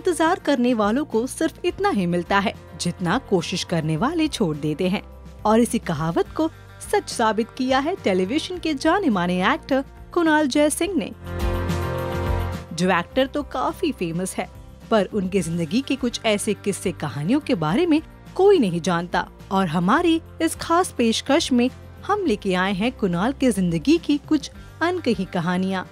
इंतज़ार करने वालों को सिर्फ़ इतना ही मिलता है, जितना कोशिश करने वाले छोड़ देते हैं। और इसी कहावत को सच साबित किया है टेलीविज़न के जाने माने एक्टर कुणाल जय सिंह ने। जो एक्टर तो काफ़ी फ़ेमस है, पर उनके ज़िंदगी के कुछ ऐसे किस्से कहानियों के बारे में कोई नहीं जानता। और हमारी इस खास पेशकश में हम लेके आए हैं कुणाल के ज़िंदगी की कुछ अनकही कहानियाँ।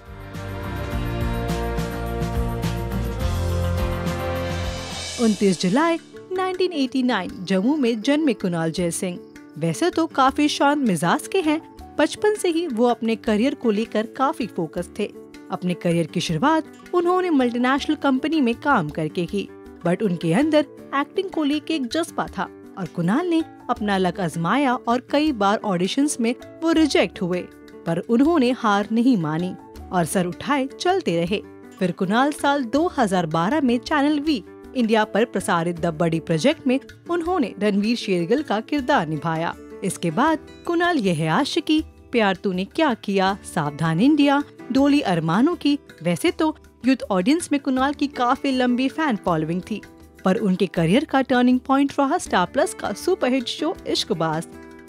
उनतीस जुलाई 1989 जम्मू में जन्मे कुणाल जय सिंह। वैसे तो काफ़ी शांत मिजाज के हैं, बचपन से ही वो अपने करियर को लेकर काफ़ी फोकस थे। अपने करियर की शुरुआत उन्होंने मल्टीनेशनल कंपनी में काम करके की बट उनके अंदर एक्टिंग को लेकर एक जज्बा था और कुणाल ने अपना लक आजमाया और कई बार ऑडिशंस में वो रिजेक्ट हुए, पर उन्होंने हार नहीं मानी और सर उठाए चलते रहे। फिर कुणाल साल 2012 में चैनल वी इंडिया पर प्रसारित द बड़ी प्रोजेक्ट में उन्होंने रणवीर शेरगिल का किरदार निभाया। इसके बाद कुणाल यह आशिकी, प्यार तूने क्या किया, सावधान इंडिया, डोली अरमानों की। वैसे तो यूथ ऑडियंस में कुणाल की काफ़ी लंबी फ़ैन फॉलोइंग थी, पर उनके करियर का टर्निंग पॉइंट रहा स्टार प्लस का सुपरहिट शो इश्कबाज,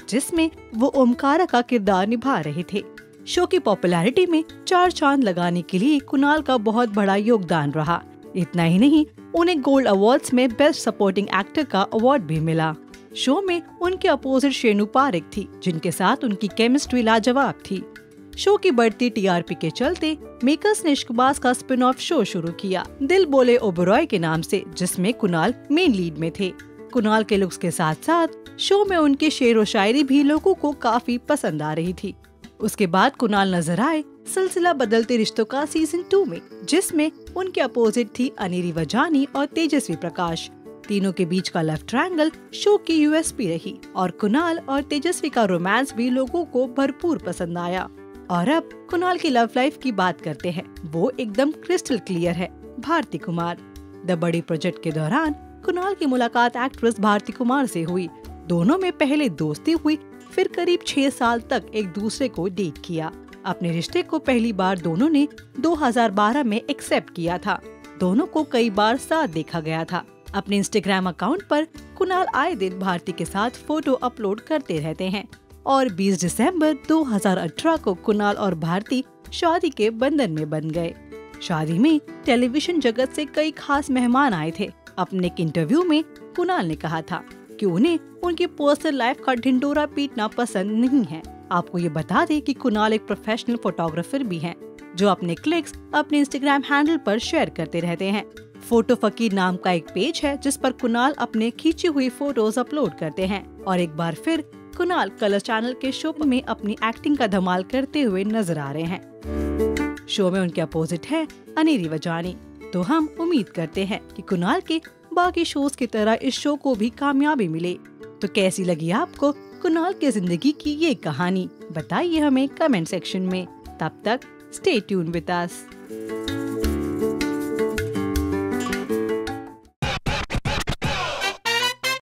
जिसमें वो ओमकारा का किरदार निभा रहे थे। शो की पॉपुलैरिटी में चार चाँद लगाने के लिए कुणाल का बहुत बड़ा योगदान रहा। इतना ही नहीं, उन्हें गोल्ड अवार्ड्स में बेस्ट सपोर्टिंग एक्टर का अवार्ड भी मिला। शो में उनके अपोजिट शेनु पारिक थी, जिनके साथ उनकी केमिस्ट्री लाजवाब थी। शो की बढ़ती टीआरपी के चलते मेकर्स ने इश्कबाज का स्पिन ऑफ़ शो शुरू किया, दिल बोले ओबरॉय के नाम से, जिसमें कुणाल मेन लीड में थे। कुणाल के लुक्स के साथ साथ शो में उनके शेर व शायरी भी लोगों को काफ़ी पसंद आ रही थी। उसके बाद कुणाल नज़र आए सिलसिला बदलते रिश्तों का सीज़न टू में, जिसमें उनके अपोजिट थी अनिरी वजानी और तेजस्वी प्रकाश। तीनों के बीच का लव ट्रायंगल शो की यूएसपी रही और कुणाल और तेजस्वी का रोमांस भी लोगों को भरपूर पसंद आया। और अब कुणाल की लव लाइफ की बात करते हैं। वो एकदम क्रिस्टल क्लियर है, Bharti Kumar. The buddy project के दौरान कुणाल की मुलाकात एक्ट्रेस भारती कुमार से हुई। दोनों में पहले दोस्ती हुई, फिर करीब छह साल तक एक दूसरे को डेट किया। अपने रिश्ते को पहली बार दोनों ने 2012 में एक्सेप्ट किया था। दोनों को कई बार साथ देखा गया था। अपने इंस्टाग्राम अकाउंट पर कुणाल आए दिन भारती के साथ फ़ोटो अपलोड करते रहते हैं। और 20 दिसंबर 2018 को कुणाल और भारती शादी के बंधन में बन गए। शादी में टेलीविज़न जगत से कई खास मेहमान आए थे। अपने एक इंटरव्यू में कुणाल ने कहा था कि उन्हें उनकी पर्सनल लाइफ का ढिंडोरा पीटना पसंद नहीं है। आपको ये बता दें कि कुणाल एक प्रोफेशनल फोटोग्राफर भी हैं, जो अपने क्लिक्स अपने इंस्टाग्राम हैंडल पर शेयर करते रहते हैं। फ़ोटो फकीर नाम का एक पेज है जिस पर कुणाल अपने खींची हुई फ़ोटोज़ अपलोड करते हैं। और एक बार फिर कुणाल कलर चैनल के शो में अपनी एक्टिंग का धमाल करते हुए नज़र आ रहे हैं। शो में उनके अपोजिट है अनिरी वजानी। तो हम उम्मीद करते हैं कि कुणाल के बाकी शोज़ की तरह इस शो को भी कामयाबी मिले। तो कैसी लगी आपको कुणाल के ज़िंदगी की ये कहानी? बताइए हमें कमेंट सेक्शन में। तब तक स्टे ट्यून विद अस